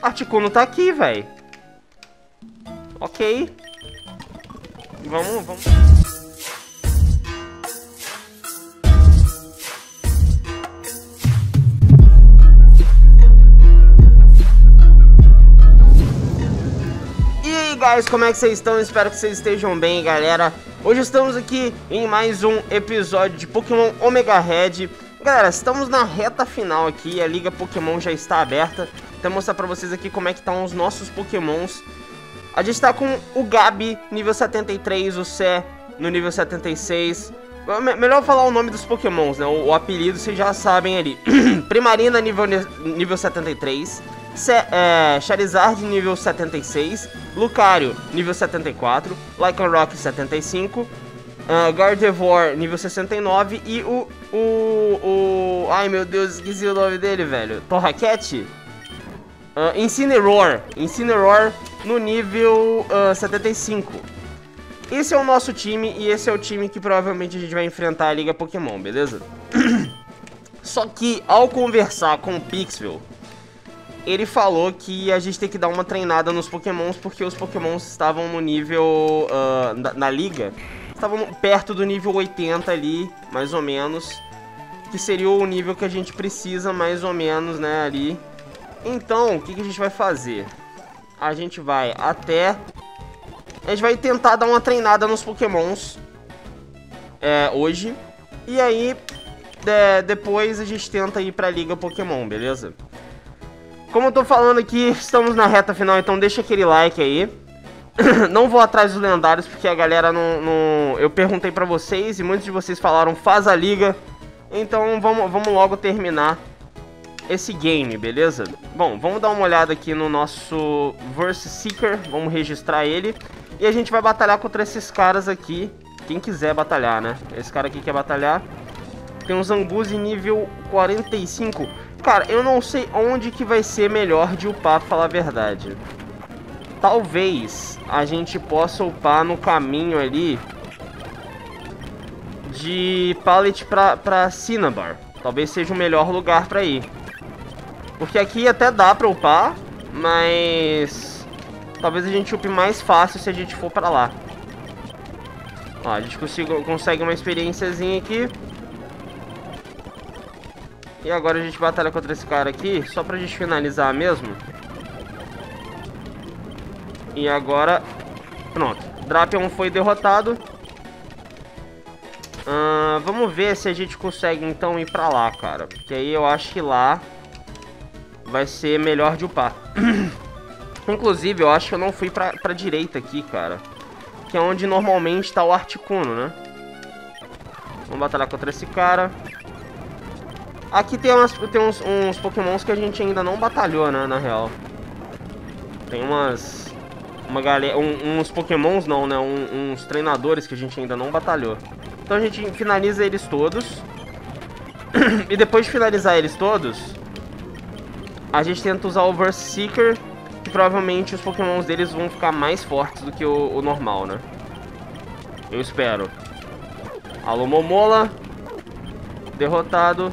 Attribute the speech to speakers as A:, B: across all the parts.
A: Articuno tá aqui, velho. Ok. Vamos, vamos. E aí, guys, como é que vocês estão? Espero que vocês estejam bem, galera. Hoje estamos aqui em mais um episódio de Pokémon Omega Red. Galera, estamos na reta final aqui, a Liga Pokémon já está aberta. Então mostrar pra vocês aqui como é que estão os nossos Pokémons. A gente tá com o Gabi, nível 73, o Sé no nível 76. Melhor falar o nome dos Pokémons, né? O, o apelido vocês já sabem ali. Primarina, nível, nível 73. Ce é, Charizard, nível 76. Lucario, nível 74. Lycanroc, 75. Uh, Gardevoir, nível 69. E o, o, o... Ai, meu Deus, esqueci o nome dele, velho. Torracat? Uh, Incineroar. Incineroar no nível uh, 75. Esse é o nosso time e esse é o time que provavelmente a gente vai enfrentar a Liga Pokémon, beleza? Só que ao conversar com o Pixel, ele falou que a gente tem que dar uma treinada nos Pokémons porque os Pokémons estavam no nível uh, na, na, liga, estavam perto do nível 80 ali, mais ou menos, que seria o nível que a gente precisa mais ou menos, né, ali então, o que, que a gente vai fazer? A gente vai até... A gente vai tentar dar uma treinada nos pokémons é, hoje. E aí, de, depois a gente tenta ir pra Liga Pokémon, beleza? Como eu tô falando aqui, estamos na reta final, então deixa aquele like aí. não vou atrás dos lendários, porque a galera não... não... Eu perguntei pra vocês e muitos de vocês falaram faz a liga. Então vamos, vamos logo terminar esse game, beleza? Bom, vamos dar uma olhada aqui no nosso Verse Seeker, vamos registrar ele. E a gente vai batalhar contra esses caras aqui, quem quiser batalhar, né? Esse cara aqui quer batalhar. Tem um Zanguzi nível 45. Cara, eu não sei onde que vai ser melhor de upar, pra falar a verdade. Talvez a gente possa upar no caminho ali de Pallet pra, pra Cinnabar. Talvez seja o melhor lugar pra ir. Porque aqui até dá pra upar, mas... Talvez a gente upe mais fácil se a gente for pra lá. Ó, a gente consigo, consegue uma experiênciazinha aqui. E agora a gente batalha contra esse cara aqui, só pra gente finalizar mesmo. E agora... Pronto. Drapion foi derrotado. Uh, vamos ver se a gente consegue então ir pra lá, cara. Porque aí eu acho que lá vai ser melhor de upar. Inclusive, eu acho que eu não fui pra, pra direita aqui, cara. Que é onde normalmente tá o Articuno, né? Vamos batalhar contra esse cara. Aqui tem, umas, tem uns, uns pokémons que a gente ainda não batalhou, né, na real. Tem umas... Uma galera... Um, uns pokémons não, né? Um, uns treinadores que a gente ainda não batalhou. Então a gente finaliza eles todos. e depois de finalizar eles todos, a gente tenta usar o Verse que provavelmente os pokémons deles vão ficar mais fortes do que o, o normal, né? Eu espero. Alô, Momola. Derrotado.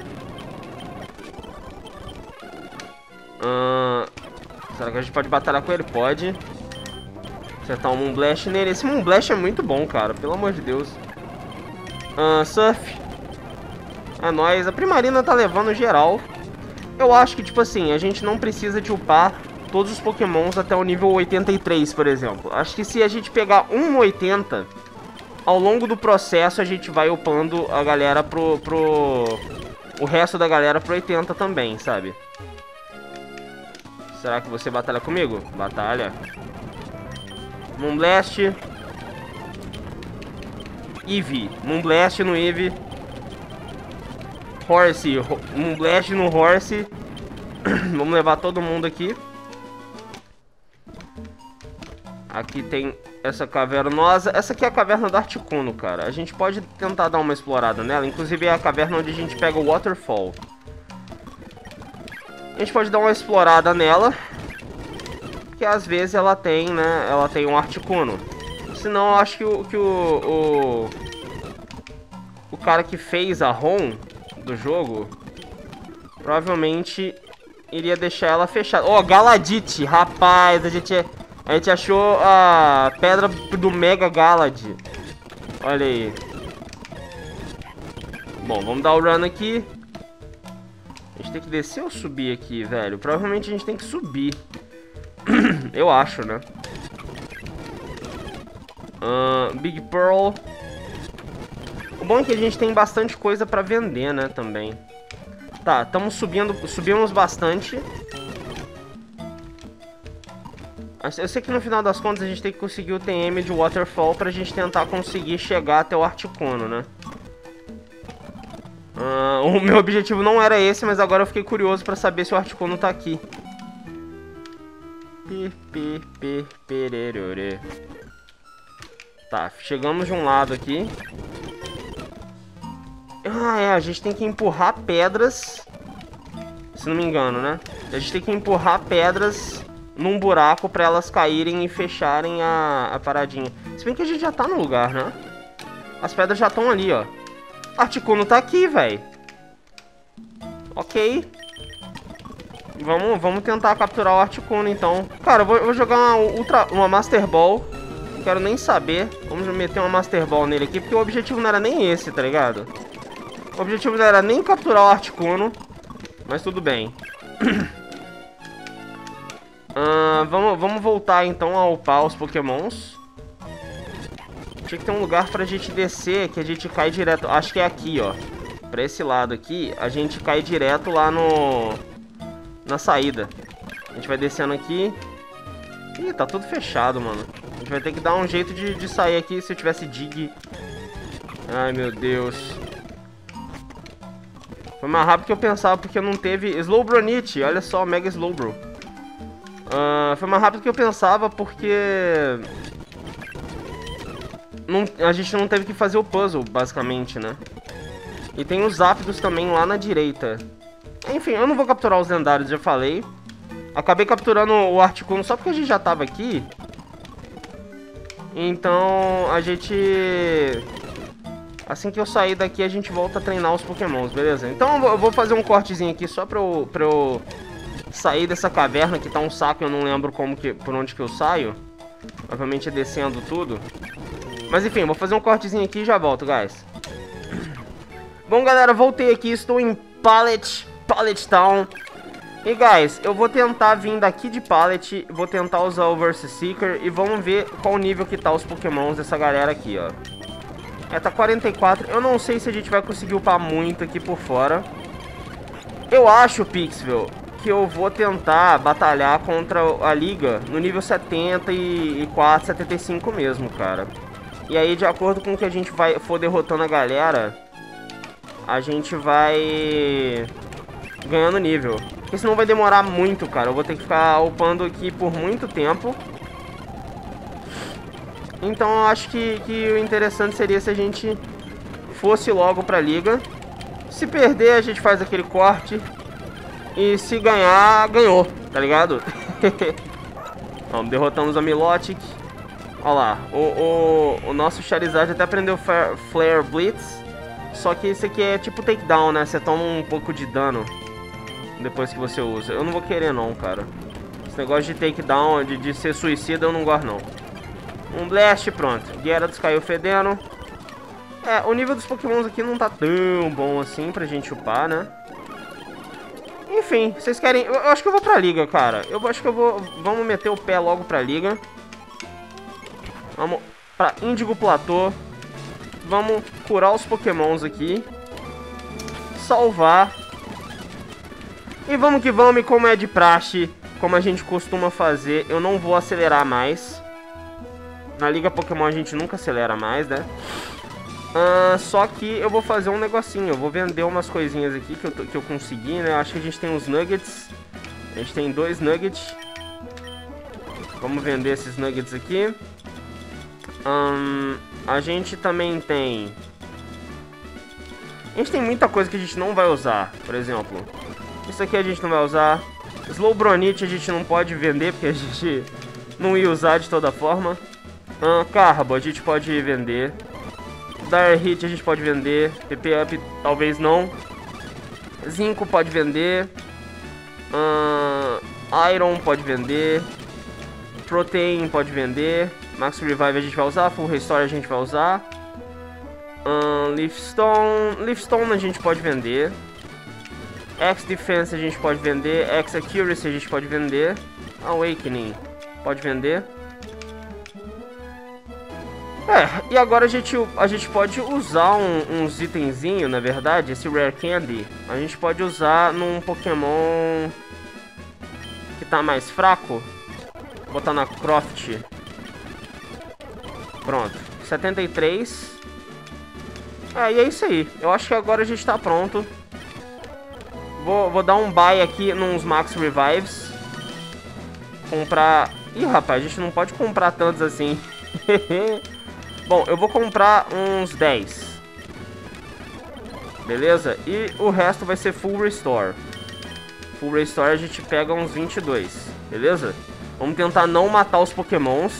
A: Uh, será que a gente pode batalhar com ele? Pode. Acertar um Moonblast nele. Esse Moonblast é muito bom, cara. Pelo amor de Deus. Uh, surf. É nóis. A Primarina tá levando geral. Eu acho que, tipo assim, a gente não precisa de upar todos os pokémons até o nível 83, por exemplo. Acho que se a gente pegar um 80, ao longo do processo a gente vai upando a galera pro... pro... O resto da galera pro 80 também, sabe? Será que você batalha comigo? Batalha. Moonblast. Eevee. Moonblast no Eevee. Horse, um blast no Horse. Vamos levar todo mundo aqui. Aqui tem essa cavernosa. Essa aqui é a caverna do Articuno, cara. A gente pode tentar dar uma explorada nela. Inclusive é a caverna onde a gente pega o Waterfall. A gente pode dar uma explorada nela. Que às vezes ela tem, né? Ela tem um Articuno. Senão eu acho que o... Que o, o, o cara que fez a ROM do jogo, provavelmente iria deixar ela fechada. Ó, oh, Galadite, rapaz, a gente, a gente achou a pedra do Mega Galad. Olha aí. Bom, vamos dar o run aqui. A gente tem que descer ou subir aqui, velho? Provavelmente a gente tem que subir. Eu acho, né? Uh, Big Pearl. O bom é que a gente tem bastante coisa pra vender, né, também. Tá, estamos subindo, subimos bastante. Eu sei que no final das contas a gente tem que conseguir o TM de Waterfall pra gente tentar conseguir chegar até o Articuno, né? Uh, o meu objetivo não era esse, mas agora eu fiquei curioso pra saber se o Articuno tá aqui. Tá, chegamos de um lado aqui. Ah, é, a gente tem que empurrar pedras. Se não me engano, né? A gente tem que empurrar pedras num buraco pra elas caírem e fecharem a, a paradinha. Se bem que a gente já tá no lugar, né? As pedras já estão ali, ó. Articuno tá aqui, velho. Ok. Vamos, vamos tentar capturar o Articuno, então. Cara, eu vou, eu vou jogar uma, ultra, uma Master Ball. Quero nem saber. Vamos meter uma Master Ball nele aqui, porque o objetivo não era nem esse, tá ligado? O objetivo não era nem capturar o Articuno. Mas tudo bem. uh, vamos, vamos voltar, então, a upar os Pokémons. Tinha que ter um lugar pra gente descer, que a gente cai direto. Acho que é aqui, ó. Pra esse lado aqui, a gente cai direto lá no... Na saída. A gente vai descendo aqui. Ih, tá tudo fechado, mano. A gente vai ter que dar um jeito de, de sair aqui se eu tivesse dig. Ai, meu Deus. Foi mais rápido que eu pensava, porque não teve... Slowbronite, olha só, Mega Slowbro. Uh, foi mais rápido que eu pensava, porque não, a gente não teve que fazer o puzzle, basicamente, né? E tem os ápidos também lá na direita. Enfim, eu não vou capturar os lendários, já falei. Acabei capturando o Articuno só porque a gente já tava aqui. Então, a gente... Assim que eu sair daqui, a gente volta a treinar os pokémons, beleza? Então eu vou fazer um cortezinho aqui só pra eu, pra eu sair dessa caverna, que tá um saco, eu não lembro como que, por onde que eu saio. Obviamente é descendo tudo. Mas enfim, vou fazer um cortezinho aqui e já volto, guys. Bom, galera, voltei aqui, estou em Pallet, Pallet Town. E, guys, eu vou tentar vir daqui de Pallet, vou tentar usar o Versus Seeker e vamos ver qual nível que tá os pokémons dessa galera aqui, ó. É, tá 44. Eu não sei se a gente vai conseguir upar muito aqui por fora. Eu acho, Pixel, que eu vou tentar batalhar contra a liga no nível 74, 75 mesmo, cara. E aí, de acordo com que a gente vai for derrotando a galera, a gente vai ganhando nível. Porque senão vai demorar muito, cara. Eu vou ter que ficar upando aqui por muito tempo. Então eu acho que, que o interessante seria se a gente fosse logo pra liga. Se perder, a gente faz aquele corte. E se ganhar, ganhou, tá ligado? Vamos, derrotamos a Milotic. Olha lá, o, o, o nosso Charizard até aprendeu Flare Blitz. Só que esse aqui é tipo takedown, né? Você toma um pouco de dano depois que você usa. Eu não vou querer não, cara. Esse negócio de takedown, de, de ser suicida, eu não gosto não. Um Blast, pronto. Gyarados caiu fedendo. É, o nível dos pokémons aqui não tá tão bom assim pra gente upar, né? Enfim, vocês querem... Eu, eu acho que eu vou pra liga, cara. Eu acho que eu vou... Vamos meter o pé logo pra liga. Vamos pra Índigo Platô. Vamos curar os pokémons aqui. Salvar. E vamos que vamos, e como é de praxe, como a gente costuma fazer, eu não vou acelerar mais. Na Liga Pokémon a gente nunca acelera mais, né? Uh, só que eu vou fazer um negocinho, eu vou vender umas coisinhas aqui que eu, que eu consegui, né? Acho que a gente tem uns nuggets. A gente tem dois nuggets. Vamos vender esses nuggets aqui. Um, a gente também tem... A gente tem muita coisa que a gente não vai usar, por exemplo. Isso aqui a gente não vai usar. Slowbronite a gente não pode vender, porque a gente não ia usar de toda forma. Uh, Carbo a gente pode vender. Dire Hit a gente pode vender. TP Up talvez não. Zinco pode vender. Uh, Iron pode vender. Protein pode vender. Max Revive a gente vai usar. Full Restore a gente vai usar. Uh, Leafstone. Leafstone a gente pode vender. X Defense a gente pode vender. X Accuracy a gente pode vender. Awakening pode vender. É, e agora a gente, a gente pode usar um, uns itenzinhos, na verdade, esse Rare Candy, a gente pode usar num Pokémon que tá mais fraco. Botar na Croft. Pronto, 73. É, e é isso aí. Eu acho que agora a gente tá pronto. Vou, vou dar um buy aqui nos Max Revives. Comprar... Ih, rapaz, a gente não pode comprar tantos assim. Bom, eu vou comprar uns 10. Beleza? E o resto vai ser Full Restore. Full Restore a gente pega uns 22. Beleza? Vamos tentar não matar os pokémons.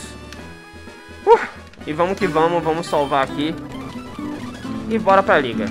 A: Uh, e vamos que vamos, vamos salvar aqui. E bora pra liga.